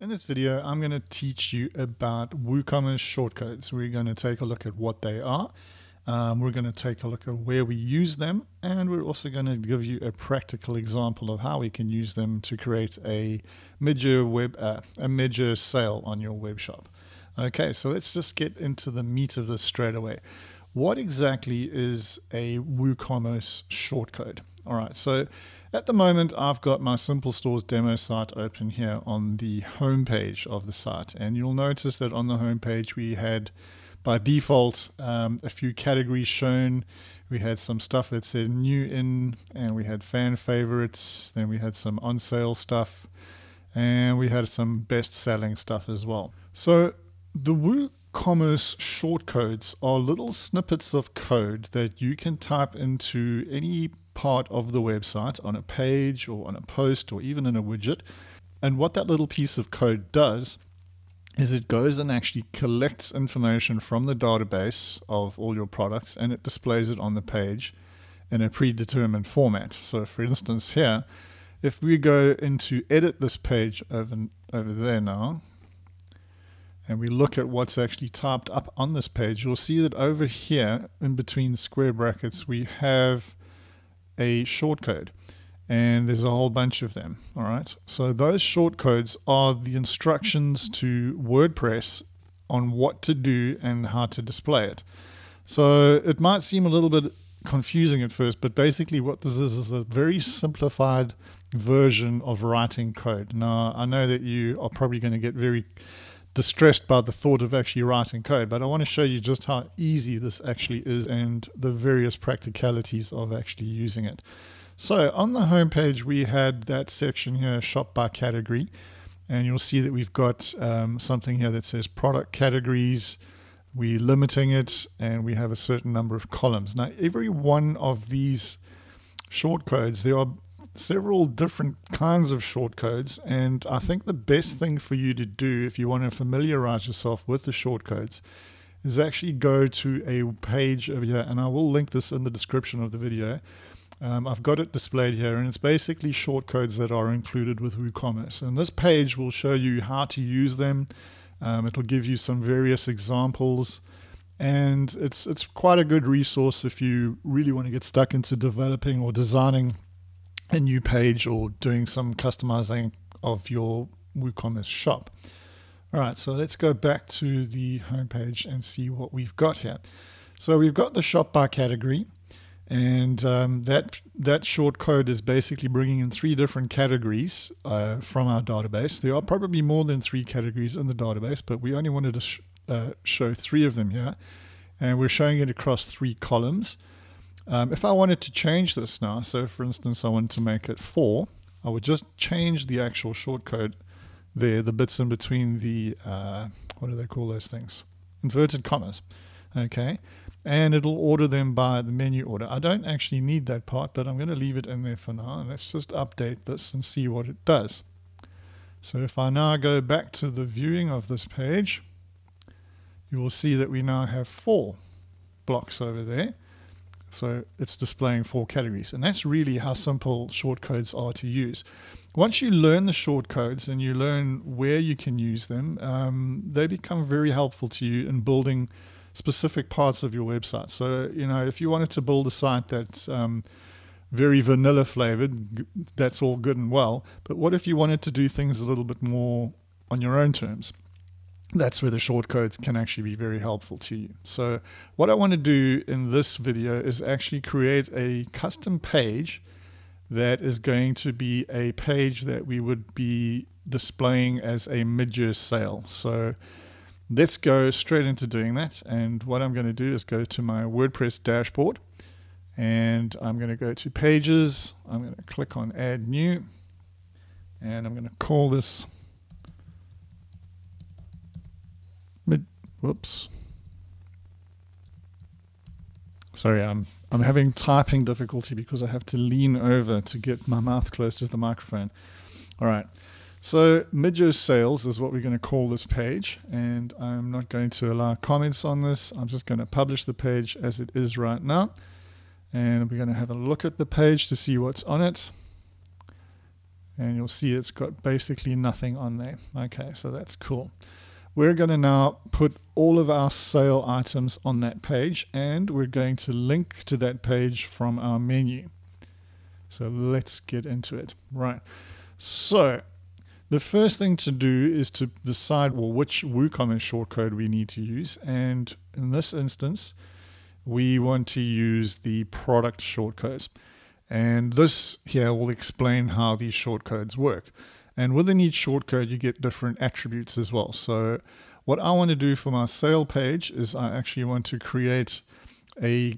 In this video, I'm going to teach you about WooCommerce shortcodes. We're going to take a look at what they are. Um, we're going to take a look at where we use them, and we're also going to give you a practical example of how we can use them to create a mid-year web uh, a mid-year sale on your web shop. Okay, so let's just get into the meat of this straight away. What exactly is a WooCommerce shortcode? All right, so at the moment, I've got my Simple Stores demo site open here on the home page of the site. And you'll notice that on the home page, we had by default um, a few categories shown. We had some stuff that said new in, and we had fan favorites. Then we had some on sale stuff, and we had some best selling stuff as well. So the WooCommerce shortcodes are little snippets of code that you can type into any part of the website on a page or on a post or even in a widget. And what that little piece of code does is it goes and actually collects information from the database of all your products and it displays it on the page in a predetermined format. So, for instance, here, if we go into edit this page over, over there now, and we look at what's actually typed up on this page, you'll see that over here in between square brackets, we have a shortcode and there's a whole bunch of them. All right. So those shortcodes are the instructions to WordPress on what to do and how to display it. So it might seem a little bit confusing at first, but basically what this is is a very simplified version of writing code. Now, I know that you are probably going to get very distressed by the thought of actually writing code, but I want to show you just how easy this actually is and the various practicalities of actually using it. So on the homepage, we had that section here, shop by category, and you'll see that we've got um, something here that says product categories. We're limiting it, and we have a certain number of columns. Now, every one of these shortcodes, there are several different kinds of shortcodes, and I think the best thing for you to do if you want to familiarize yourself with the shortcodes is actually go to a page over here, and I will link this in the description of the video. Um, I've got it displayed here, and it's basically shortcodes that are included with WooCommerce. And this page will show you how to use them. Um, it'll give you some various examples, and it's it's quite a good resource if you really want to get stuck into developing or designing a new page or doing some customizing of your WooCommerce shop. All right, so let's go back to the homepage and see what we've got here. So we've got the shop by category, and um, that that short code is basically bringing in three different categories uh, from our database. There are probably more than three categories in the database, but we only wanted to sh uh, show three of them here, and we're showing it across three columns. Um, if I wanted to change this now, so for instance, I wanted to make it 4, I would just change the actual shortcode there, the bits in between the, uh, what do they call those things? Inverted commas. Okay. And it'll order them by the menu order. I don't actually need that part, but I'm going to leave it in there for now. And let's just update this and see what it does. So if I now go back to the viewing of this page, you will see that we now have four blocks over there. So it's displaying four categories. And that's really how simple shortcodes are to use. Once you learn the shortcodes and you learn where you can use them, um, they become very helpful to you in building specific parts of your website. So, you know, if you wanted to build a site that's um, very vanilla flavored, that's all good and well. But what if you wanted to do things a little bit more on your own terms? That's where the shortcodes can actually be very helpful to you. So what I want to do in this video is actually create a custom page that is going to be a page that we would be displaying as a mid-year sale. So let's go straight into doing that. And what I'm going to do is go to my WordPress dashboard and I'm going to go to pages. I'm going to click on add new and I'm going to call this whoops. Sorry, I'm I'm having typing difficulty because I have to lean over to get my mouth close to the microphone. All right. So mid-year sales is what we're going to call this page, and I'm not going to allow comments on this. I'm just going to publish the page as it is right now, and we're going to have a look at the page to see what's on it. and you'll see it's got basically nothing on there. Okay, so that's cool. We're going to now put all of our sale items on that page and we're going to link to that page from our menu. So let's get into it. Right. So the first thing to do is to decide well which WooCommerce shortcode we need to use. And in this instance, we want to use the product shortcodes. And this here will explain how these shortcodes work. And within each shortcode, you get different attributes as well. So what I want to do for my sale page is I actually want to create a,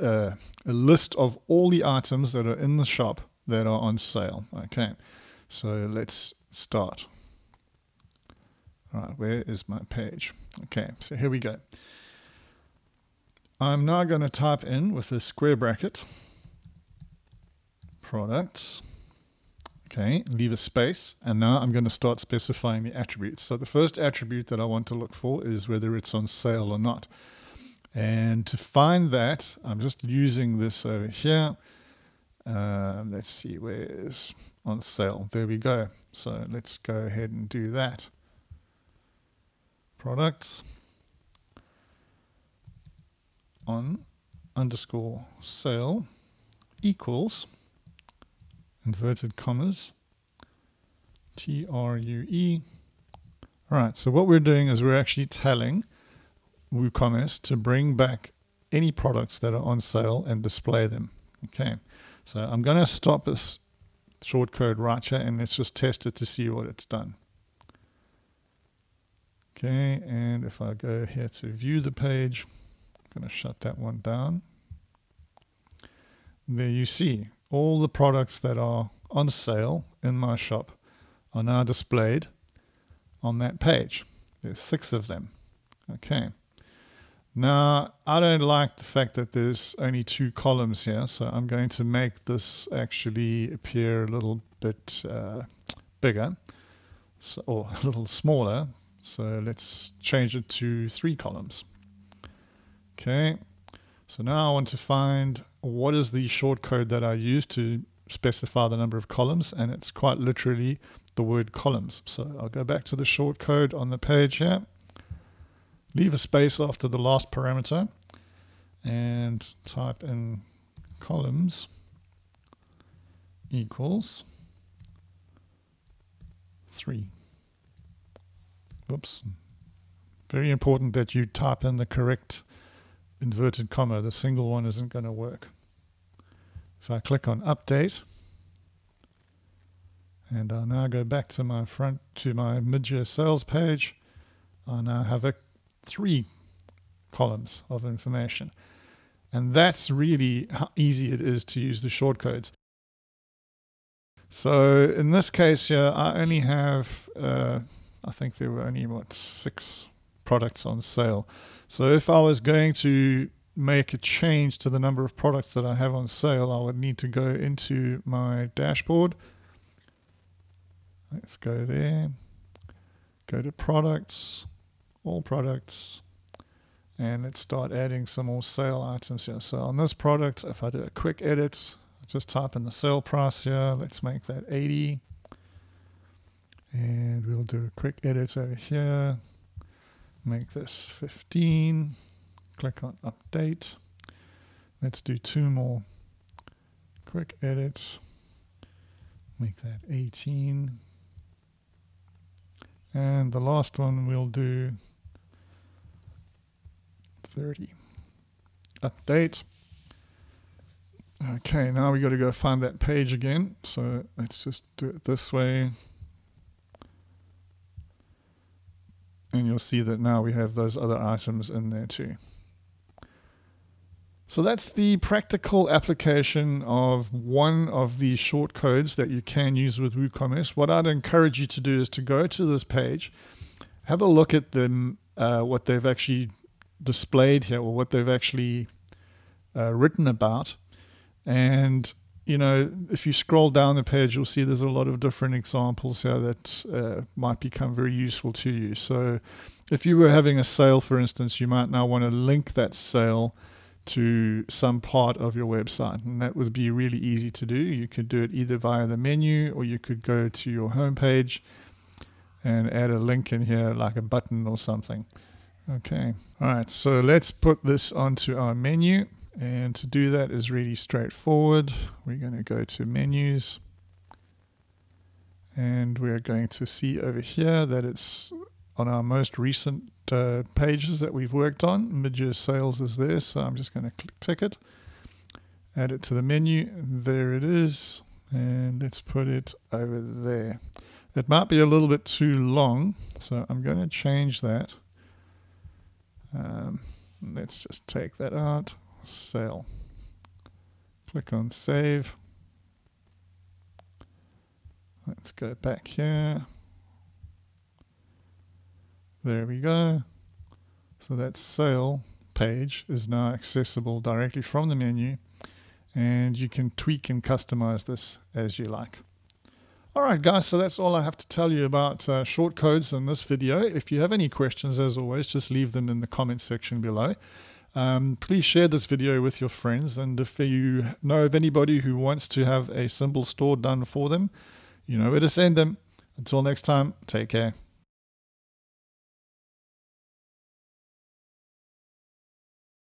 uh, a list of all the items that are in the shop that are on sale. Okay, so let's start. All right, where is my page? Okay, so here we go. I'm now going to type in with a square bracket products. Okay, leave a space, and now I'm going to start specifying the attributes. So the first attribute that I want to look for is whether it's on sale or not. And to find that, I'm just using this over here. Uh, let's see, where is on sale? There we go. So let's go ahead and do that. Products on underscore sale equals inverted commas, T-R-U-E. All right, so what we're doing is we're actually telling WooCommerce to bring back any products that are on sale and display them. Okay, so I'm going to stop this shortcode right here and let's just test it to see what it's done. Okay, and if I go here to view the page, I'm going to shut that one down. There you see, all the products that are on sale in my shop are now displayed on that page. There's six of them. Okay. Now, I don't like the fact that there's only two columns here, so I'm going to make this actually appear a little bit uh, bigger so, or a little smaller. So let's change it to three columns. Okay, so now I want to find what is the short code that I use to specify the number of columns, and it's quite literally the word columns. So I'll go back to the short code on the page here, leave a space after the last parameter, and type in columns equals 3. Oops. Very important that you type in the correct inverted comma, the single one isn't going to work. If I click on update, and I now go back to my front to my mid-year sales page, I now have a, three columns of information. And that's really how easy it is to use the shortcodes. So in this case here, I only have, uh, I think there were only, what, six products on sale. So if I was going to make a change to the number of products that I have on sale, I would need to go into my dashboard. Let's go there. Go to products, all products, and let's start adding some more sale items here. So on this product, if I do a quick edit, just type in the sale price here. Let's make that 80. And we'll do a quick edit over here make this 15, click on update. Let's do two more quick edits, make that 18. And the last one we'll do 30. Update. Okay, now we got to go find that page again. So let's just do it this way. And you'll see that now we have those other items in there too. So that's the practical application of one of the short codes that you can use with WooCommerce. What I'd encourage you to do is to go to this page, have a look at them, uh, what they've actually displayed here or what they've actually uh, written about, and you know, if you scroll down the page, you'll see there's a lot of different examples here that uh, might become very useful to you. So, if you were having a sale, for instance, you might now want to link that sale to some part of your website. And that would be really easy to do. You could do it either via the menu or you could go to your homepage and add a link in here like a button or something. Okay. All right. So let's put this onto our menu. And to do that is really straightforward. We're going to go to menus and we're going to see over here that it's on our most recent uh, pages that we've worked on. Mid-year sales is there, so I'm just going to click ticket, add it to the menu. There it is, and let's put it over there. It might be a little bit too long, so I'm going to change that. Um, let's just take that out, sale. Click on save. Let's go back here. There we go. So that sale page is now accessible directly from the menu and you can tweak and customize this as you like. All right, guys, so that's all I have to tell you about uh, shortcodes in this video. If you have any questions, as always, just leave them in the comments section below. Um, please share this video with your friends, and if you know of anybody who wants to have a simple store done for them, you know where to send them. Until next time, take care.